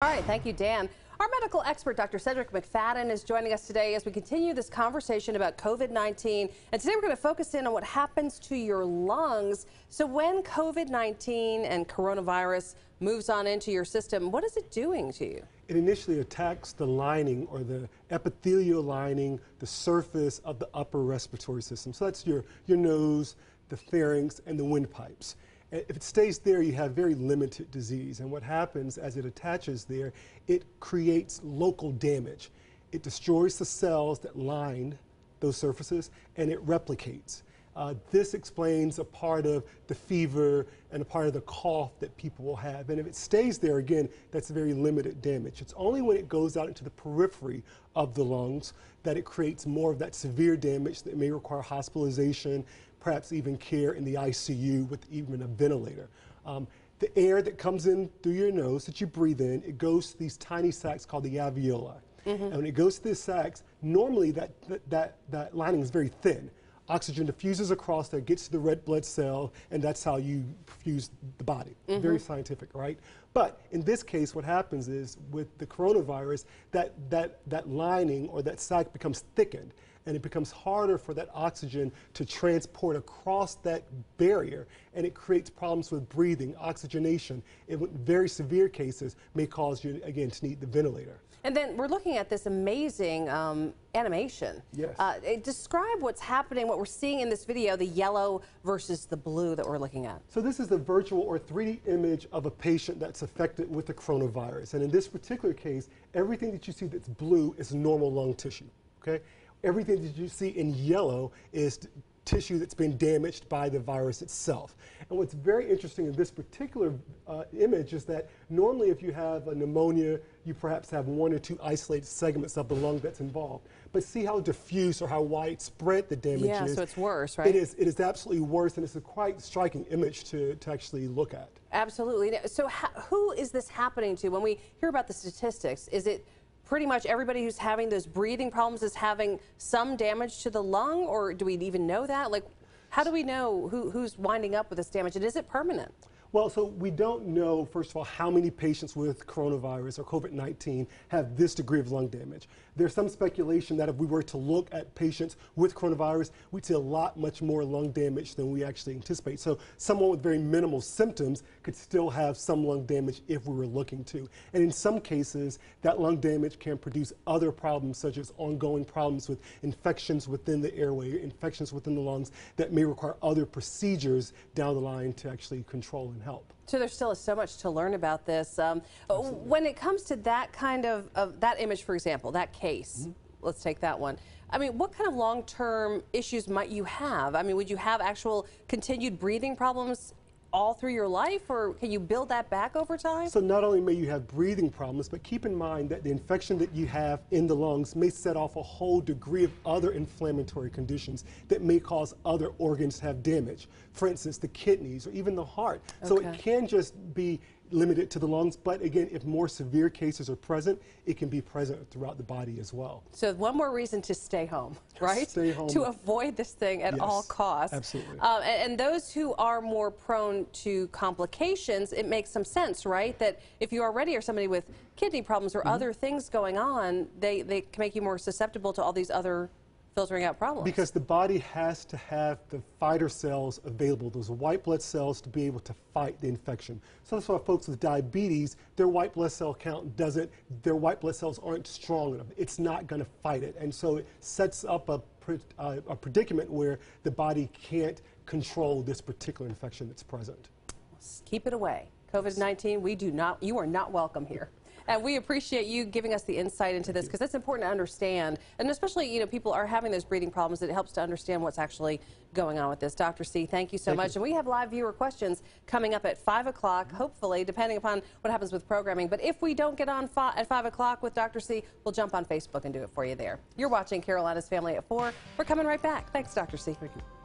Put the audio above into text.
All right, thank you, Dan. Our medical expert, Dr. Cedrek McFadden, is joining us today as we continue this conversation about COVID 19. And today we're going to focus in on what happens to your lungs. So, when COVID 19 and coronavirus moves on into your system, what is it doing to you? It initially attacks the lining or the epithelial lining, the surface of the upper respiratory system. So, that's your, your nose, the pharynx, and the windpipes. If it stays there, you have very limited disease. And what happens as it attaches there, it creates local damage. It destroys the cells that line those surfaces and it replicates. Uh, this explains a part of the fever and a part of the cough that people will have. And if it stays there, again, that's very limited damage. It's only when it goes out into the periphery of the lungs that it creates more of that severe damage that may require hospitalization, perhaps even care in the ICU with even a ventilator. Um, the air that comes in through your nose that you breathe in, it goes to these tiny sacs called the alveoli. Mm -hmm. And when it goes to these sacs, normally that, that, that lining is very thin. Oxygen diffuses across there, gets to the red blood cell, and that's how you perfuse the body. Mm -hmm. Very scientific, right? But in this case, what happens is with the coronavirus, that, that, that lining or that sac becomes thickened and it becomes harder for that oxygen to transport across that barrier and it creates problems with breathing, oxygenation. In very severe cases may cause you, again, to need the ventilator. And then we're looking at this amazing um, animation. Yes. Uh, describe what's happening, what we're seeing in this video, the yellow versus the blue that we're looking at. So this is the virtual or 3D image of a patient that's affected with the coronavirus. And in this particular case, everything that you see that's blue is normal lung tissue, okay? Everything that you see in yellow is tissue that's been damaged by the virus itself. And what's very interesting in this particular uh, image is that normally if you have a pneumonia, you perhaps have one or two isolated segments of the lung that's involved. But see how diffuse or how widespread the damage yeah, is. Yeah, so it's worse, right? It is, it is absolutely worse, and it's a quite striking image to, to actually look at. Absolutely. So who is this happening to? When we hear about the statistics, is it pretty much everybody who's having those breathing problems is having some damage to the lung, or do we even know that? Like, how do we know who, who's winding up with this damage, and is it permanent? Well, so we don't know, first of all, how many patients with coronavirus or COVID 19 have this degree of lung damage. There's some speculation that if we were to look at patients with coronavirus, we'd see a lot much more lung damage than we actually anticipate. So, someone with very minimal symptoms could still have some lung damage if we were looking to. And in some cases, that lung damage can produce other problems, such as ongoing problems with infections within the airway, infections within the lungs that may require other procedures down the line to actually control and help. So there still is so much to learn about this. Um, when it comes to that kind of, of, that image, for example, that case, mm -hmm. let's take that one. I mean, what kind of long-term issues might you have? I mean, would you have actual continued breathing problems all through your life or can you build that back over time? So not only may you have breathing problems, but keep in mind that the infection that you have in the lungs may set off a whole degree of other inflammatory conditions that may cause other organs to have damage. For instance, the kidneys or even the heart. Okay. So it can just be limited to the lungs, but again, if more severe cases are present, it can be present throughout the body as well. So one more reason to stay home, right? Stay home. To avoid this thing at yes, all costs. Absolutely. Uh, and, and, those who are more prone to complications, it makes some sense, right? That if you already are somebody with kidney problems or mm -hmm. other things going on, they, they can make you more susceptible to all these other filtering out problems. Because the body has to have the fighter cells available, those white blood cells to be able to fight the infection. So that's why folks with diabetes, their white blood cell count doesn't, their white blood cells aren't strong enough. It's not going to fight it. And so it sets up a, uh, a predicament where the body can't control this particular infection that's present. Keep it away. COVID-19, we do not, you are not welcome here. And we appreciate you giving us the insight into this because it's important to understand. And especially, you know, people are having those breathing problems. It helps to understand what's actually going on with this. Dr. C, thank you so thank much. You. And we have live viewer questions coming up at 5 o'clock, hopefully, depending upon what happens with programming. But if we don't get on at 5 o'clock with Dr. C, we'll jump on Facebook and do it for you there. You're watching Carolinas Family at 4. We're coming right back. Thanks, Dr. C. Thank you.